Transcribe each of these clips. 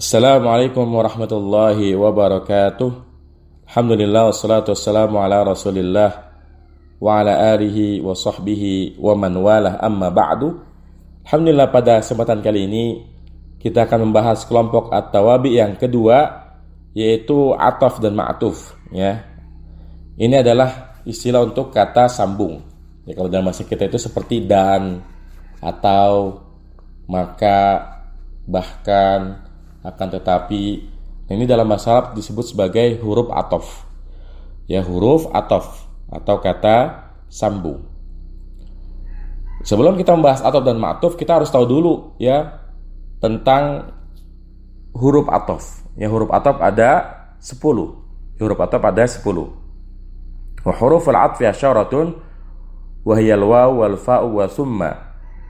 Assalamualaikum warahmatullahi wabarakatuh. Alhamdulillah wassalatu wassalamu ala Rasulillah wa ala alihi wa sahbihi wa man walah amma ba'du. Alhamdulillah pada kesempatan kali ini kita akan membahas kelompok at-tawabi yang kedua yaitu ataf dan ma'tuf ya. Ini adalah istilah untuk kata sambung. Ya, kalau dalam bahasa kita itu seperti dan atau maka bahkan akan tetapi ini dalam masalah disebut sebagai huruf atof. Ya huruf atof atau kata sambung. Sebelum kita membahas atof dan ma'tuf kita harus tahu dulu ya tentang huruf atof. Ya huruf atof ada 10 huruf atof ada 10 wa huruf al-atfi asyaratun wa hiya al-waw wal fa'u wa summa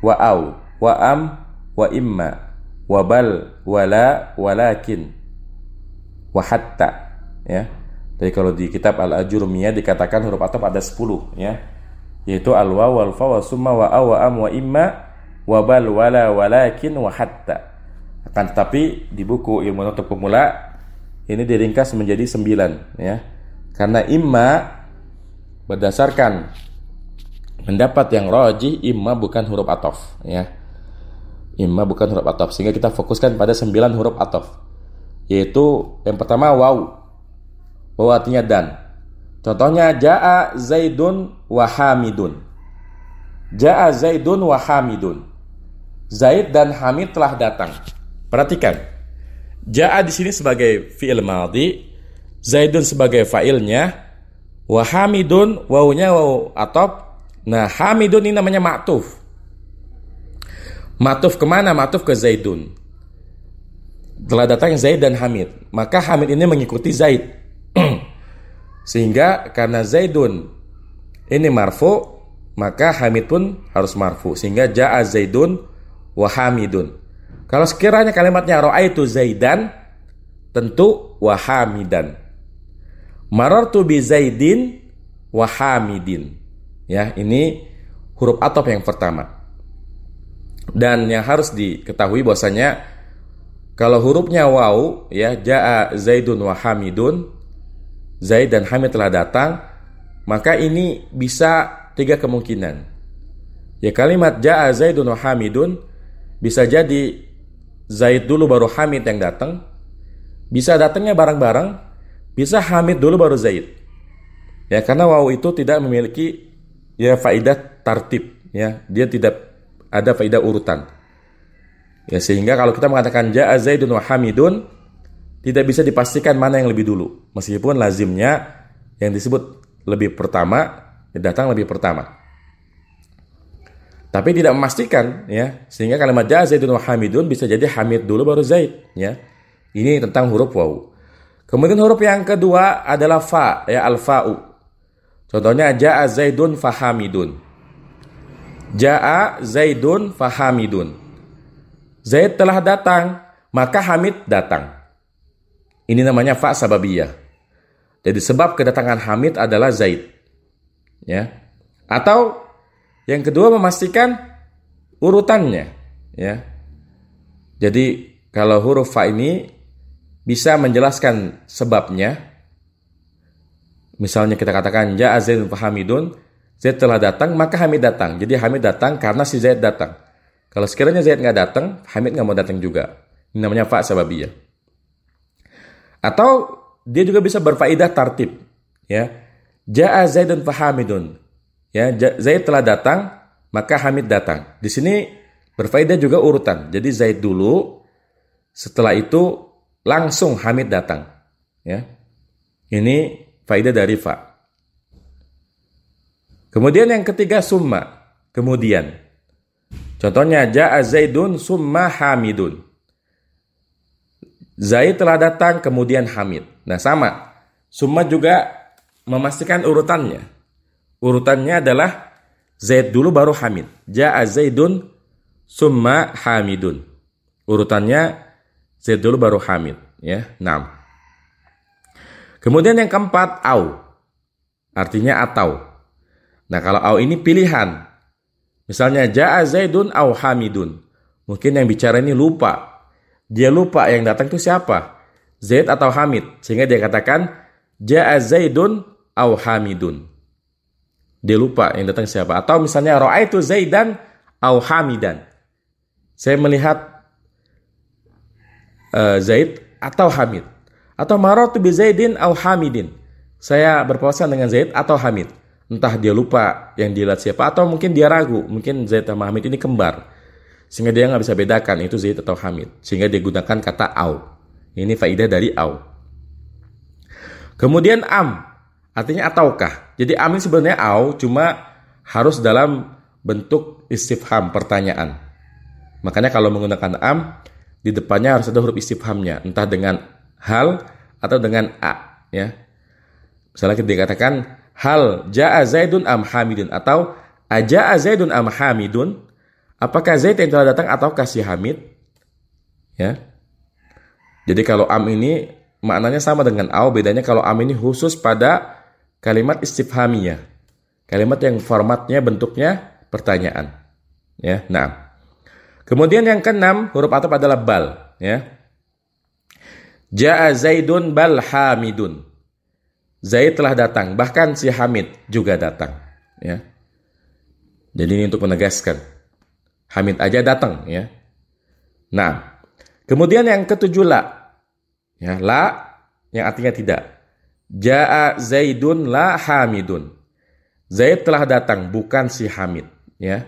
wa au wa am wa imma wabal wala walakin. Wahatta ya. Jadi kalau di kitab al ajurumiyah dikatakan huruf ataf ada 10 ya. Yaitu al waw wal fa wa summa wa aw wa am wa imma wabal wala walakin wahatta. Akan tetapi di buku ilmu untuk pemula ini diringkas menjadi 9 ya. Karena imma berdasarkan pendapat yang rajih imma bukan huruf ataf ya imma bukan huruf atof. Sehingga kita fokuskan pada sembilan huruf atof. Yaitu yang pertama waw. Waw artinya dan. Contohnya jaa zaidun wa hamidun. Jaa zaidun wa hamidun. Zaid dan hamid telah datang. Perhatikan. Jaa di sini sebagai fiil madhi zaidun sebagai fa'ilnya wa hamidun wawunya waw atof. Nah hamidun ini namanya ma'tuf Matuf ke mana? Matuf ke Zaidun. Telah datang Zaid dan Hamid. Maka Hamid ini mengikuti Zaid. Sehingga karena Zaidun ini marfu, maka Hamid pun harus marfu. Sehingga ja'a Zaidun wa Hamidun. Kalau sekiranya kalimatnya itu Zaidan, tentu wa Hamidan. Marartu bi Zaidin wa Hamidin. Ya, ini huruf atop yang pertama. Dan yang harus diketahui bahwasanya kalau hurufnya waw ya jaa zaidun wa hamidun Zaid dan Hamid telah datang maka ini bisa tiga kemungkinan. Ya kalimat jaa zaidun wa hamidun bisa jadi Zaid dulu baru Hamid yang datang. Bisa datangnya bareng-bareng, bisa Hamid dulu baru Zaid. Ya karena waw itu tidak memiliki ya faidah tartib ya, dia tidak ada faidah urutan. Ya, sehingga kalau kita mengatakan ja'a Zaidun wa Hamidun tidak bisa dipastikan mana yang lebih dulu. Meskipun lazimnya yang disebut lebih pertama datang lebih pertama. Tapi tidak memastikan ya, sehingga kalimat ja'a Zaidun wa Hamidun bisa jadi Hamid dulu baru Zaid ya. Ini tentang huruf waw. Kemudian huruf yang kedua adalah fa ya al-fa'u. Contohnya ja'a Zaidun fahamidun. Ja'a Zaidun fahamidun. Zaid telah datang, maka Hamid datang. Ini namanya fa sababiyah. Jadi sebab kedatangan Hamid adalah Zaid. Ya. Atau yang kedua memastikan urutannya, ya. Jadi kalau huruf fa ini bisa menjelaskan sebabnya. Misalnya kita katakan ja'a Zaidun fahamidun, Zaid telah datang, maka Hamid datang. Jadi Hamid datang karena si Zaid datang. Kalau sekiranya Zaid nggak datang, Hamid nggak mau datang juga. Ini namanya fa sababiyah. Atau dia juga bisa berfaidah tartib. Ya, Ja'a Zaidun fahamidun. Ya, Zaid telah datang, maka Hamid datang. Di sini berfaidah juga urutan. Jadi Zaid dulu, setelah itu langsung Hamid datang. Ya, ini faidah dari fa. Kemudian yang ketiga summa. Kemudian. Contohnya ja'a Zaidun summa Hamidun. Zaid telah datang kemudian Hamid. Nah sama. Summa juga memastikan urutannya. Urutannya adalah Zaid dulu baru Hamid. Ja'a Zaidun summa Hamidun. Urutannya Zaid dulu baru Hamid. Ya, enam. Kemudian yang keempat au. Artinya atau. Nah kalau au ini pilihan. Misalnya ja'a zaidun au hamidun. Mungkin yang bicara ini lupa. dia lupa yang datang itu siapa? Zaid atau Hamid. Sehingga dia katakan, Ja'a Zaidun au Hamidun. Dia lupa yang datang siapa. Atau misalnya, Ra'aitu Zaidan au Hamidan. Saya melihat uh, Zaid atau Hamid. Atau maratu bi Zaidin au Hamidin. Saya berpapasan dengan Zaid atau Hamid. Entah dia lupa yang dilihat siapa atau mungkin dia ragu. Mungkin Zaid sama Hamid ini kembar. Sehingga dia nggak bisa bedakan itu Zaid atau Hamid. Sehingga dia gunakan kata au. Ini faidah dari au. Kemudian am, artinya ataukah. Jadi am ini sebenarnya au, cuma harus dalam bentuk istifham, pertanyaan. Makanya kalau menggunakan am, di depannya harus ada huruf istifhamnya. Entah dengan hal atau dengan a. Ya. Misalnya kita dikatakan, hal ja'a zaidun am hamidun. Atau aja'a zaidun am hamidun. Apakah Zaid yang telah datang atau kasih Hamid? Ya. Jadi kalau am ini maknanya sama dengan au, bedanya kalau am ini khusus pada kalimat istifhamiyah. Kalimat yang formatnya bentuknya pertanyaan. Ya, nah. Kemudian yang keenam, huruf atap adalah bal, ya. Ja'a Zaidun bal Hamidun. Zaid telah datang, bahkan si Hamid juga datang, ya. Jadi ini untuk menegaskan. Hamid aja datang, ya. Nah, kemudian yang ketujuh la. Ya, la yang artinya tidak. Ja'a Zaidun la Hamidun. Zaid telah datang, bukan si Hamid. Ya.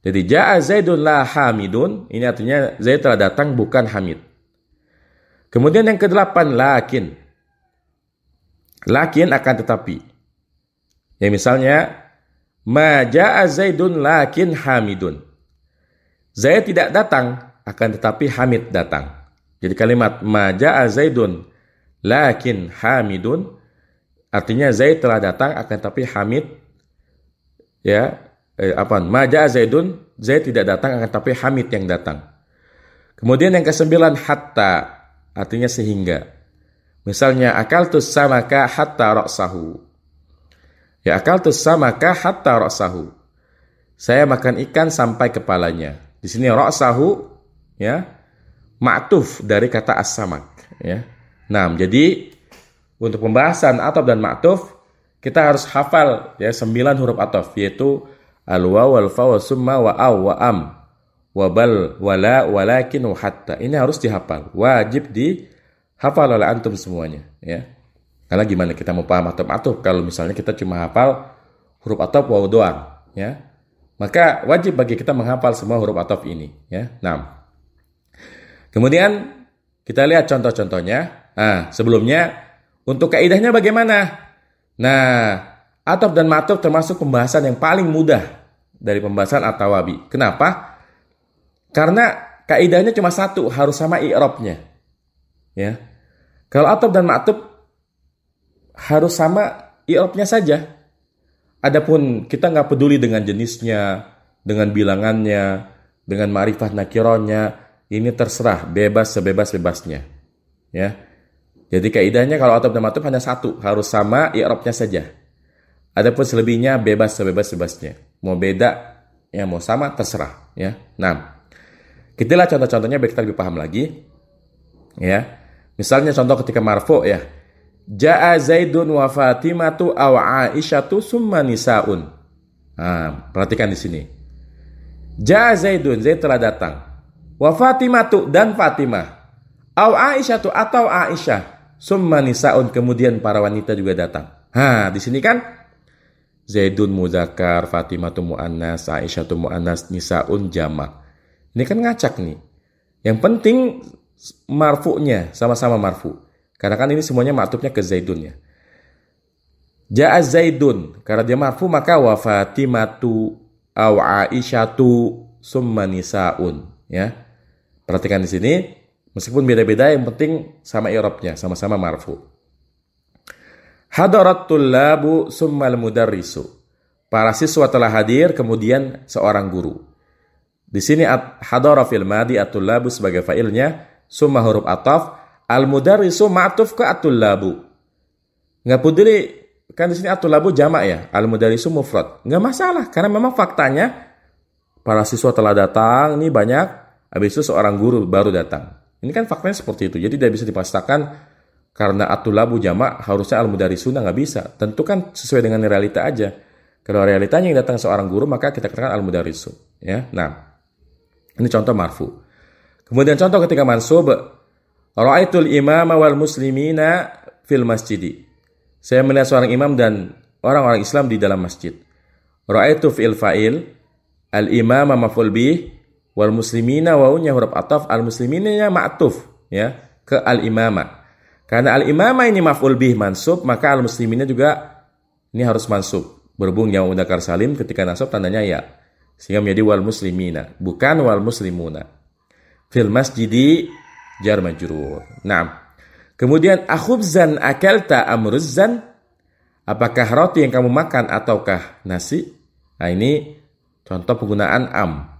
Jadi ja'a Zaidun la Hamidun, ini artinya Zaid telah datang, bukan Hamid. Kemudian yang kedelapan, lakin. Lakin akan tetapi. Ya misalnya, ma ja'a Zaidun lakin Hamidun. Zaid tidak datang, akan tetapi Hamid datang. Jadi kalimat maja'a Zaidun lakin Hamidun artinya Zaid telah datang akan tapi Hamid ya eh, apa maja'a Zaidun Zaid tidak datang akan tapi Hamid yang datang. Kemudian yang kesembilan hatta artinya sehingga. Misalnya akal tu samaka hatta ra'sahu. Ya akal tu samaka hatta ra'sahu. Saya makan ikan sampai kepalanya. Di sini ra'sahu ya ma'tuf dari kata as-samak ya. Nah, jadi untuk pembahasan ataf dan ma'tuf kita harus hafal ya sembilan huruf ataf yaitu al waw wal fa wa summa wa aw wa am wa bal wala walakin wa hatta. Ini harus dihafal. Wajib dihafal oleh antum semuanya ya. Karena gimana kita mau paham ataf ataf kalau misalnya kita cuma hafal huruf ataf waw doang ya. Maka wajib bagi kita menghafal semua huruf ataf ini ya. Nah, Kemudian kita lihat contoh-contohnya. Nah, sebelumnya untuk kaidahnya bagaimana? Nah, atop dan matop termasuk pembahasan yang paling mudah dari pembahasan atawabi. Kenapa? Karena kaidahnya cuma satu, harus sama i'robnya. Ya. Kalau atop dan matop harus sama i'robnya saja. Adapun kita nggak peduli dengan jenisnya, dengan bilangannya, dengan marifat nakironya, ini terserah, bebas sebebas-bebasnya. Ya. Jadi kaidahnya kalau atop dan matub hanya satu, harus sama i'rabnya saja. Adapun selebihnya bebas sebebas-bebasnya. Mau beda, ya mau sama terserah, ya. Nah, kita lihat contoh-contohnya biar kita lebih paham lagi. Ya. Misalnya contoh ketika marfu ya. Ja'a Zaidun wa Fatimatu aw Aisyatu summa nisaun. Nah, perhatikan di sini. Ja'a Zaidun, Zaid telah datang. Wa Fatimatu dan Fatimah. Au Aisyah tu atau Aisyah. Summa nisaun kemudian para wanita juga datang. Ha, di sini kan Zaidun muzakkar, Fatimah tu muannas, Aisyah tu muannas, nisaun jama. Ini kan ngacak nih. Yang penting marfu'nya sama-sama marfu. Karena kan ini semuanya maktubnya ke Zaidun ya. Ja'a Zaidun. Karena dia marfu maka wa Fatimatu au Aisyatu summa nisaun. Ya. Perhatikan di sini, meskipun beda-beda yang penting sama i'rabnya, sama-sama marfu. Hadaratul labu summal mudarrisu. Para siswa telah hadir, kemudian seorang guru. Di sini hadara fil madi atul labu sebagai fa'ilnya, summa huruf ataf, al mudarrisu ma'tuf ke atul labu. Nggak peduli, kan di sini atul labu jamak ya, al mudarrisu mufrad. Nggak masalah, karena memang faktanya para siswa telah datang, ini banyak Habis itu seorang guru baru datang. Ini kan faktanya seperti itu. Jadi tidak bisa dipastikan karena atulabu jamak harusnya al sunnah nggak bisa. Tentu kan sesuai dengan realita aja. Kalau realitanya yang datang seorang guru maka kita katakan al mudarisu. Ya, nah ini contoh marfu. Kemudian contoh ketika mansub, Ra'aitul imama wal muslimina fil masjidi. Saya melihat seorang imam dan orang-orang Islam di dalam masjid. Ra'aitu fil fa'il al imama maf'ul bih wal muslimina wawunya huruf ataf al muslimina ma'tuf ya ke al imama. Karena al imama ini maf'ul bih mansub maka al muslimina juga ini harus mansub. Berhubung yang mudakar salim ketika nasab tandanya ya. Sehingga menjadi wal muslimina, bukan wal muslimuna. Fil masjidi jar majrur. Nah, kemudian akhubzan akalta amruzzan apakah roti yang kamu makan ataukah nasi? Nah, ini contoh penggunaan am.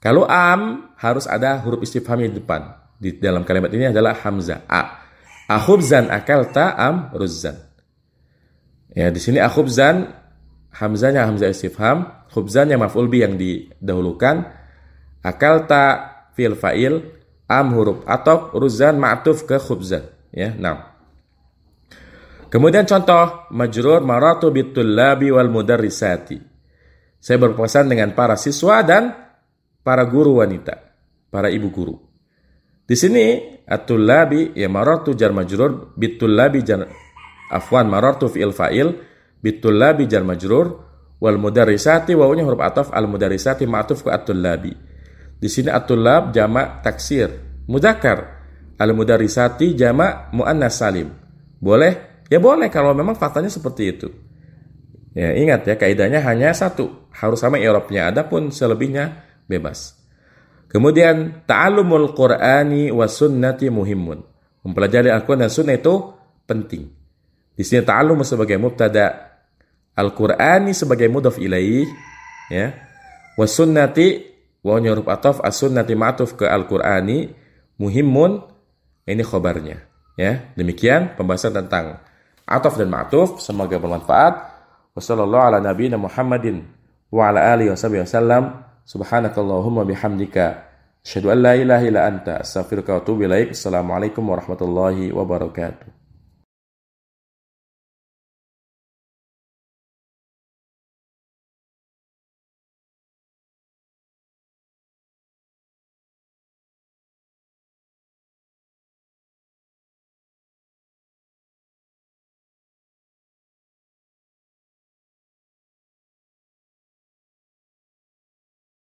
Kalau am harus ada huruf istifham di depan. Di dalam kalimat ini adalah hamzah a. Akhubzan akalta am ruzzan. Ya, di sini akhubzan hamzanya hamzah istifham, khubzan yang maf'ul bi yang didahulukan, akal fil fa'il, am huruf atau ruzan ma'tuf ke khubzan. Ya, nah. Kemudian contoh majrur maratu bitullabi wal mudarrisati. Saya berpesan dengan para siswa dan para guru wanita, para ibu guru. Di sini atullabi ya maratu jar majrur bitullabi jar afwan maratu fi'il fa'il bitullabi jar majrur wal mudarrisati wawunya huruf ataf al mudarrisati ma'tuf ke at-tullabi. Di sini at-tullab jamak taksir, mudzakkar. Al mudarrisati jamak muannas salim. Boleh? Ya boleh kalau memang faktanya seperti itu. Ya, ingat ya kaidahnya hanya satu, harus sama i'rabnya. Adapun selebihnya bebas. Kemudian ta'allumul Qur'ani wa sunnati muhimun. Mempelajari Al-Quran dan Sunnah itu penting. Di sini ta'allum sebagai mubtada, Al-Qur'ani sebagai mudhaf ilaih ya. Was sunnati wa huruf ataf as sunnati ma'tuf ke Al-Qur'ani muhimun ini khobarnya ya. Demikian pembahasan tentang ataf dan ma'tuf semoga bermanfaat. Wassallallahu ala nabiyina Muhammadin wa ala alihi wasallam. Subhanakallahumma bihamdika asyhadu an la ilaha illa anta astaghfiruka wa atubu ilaik. Assalamualaikum warahmatullahi wabarakatuh.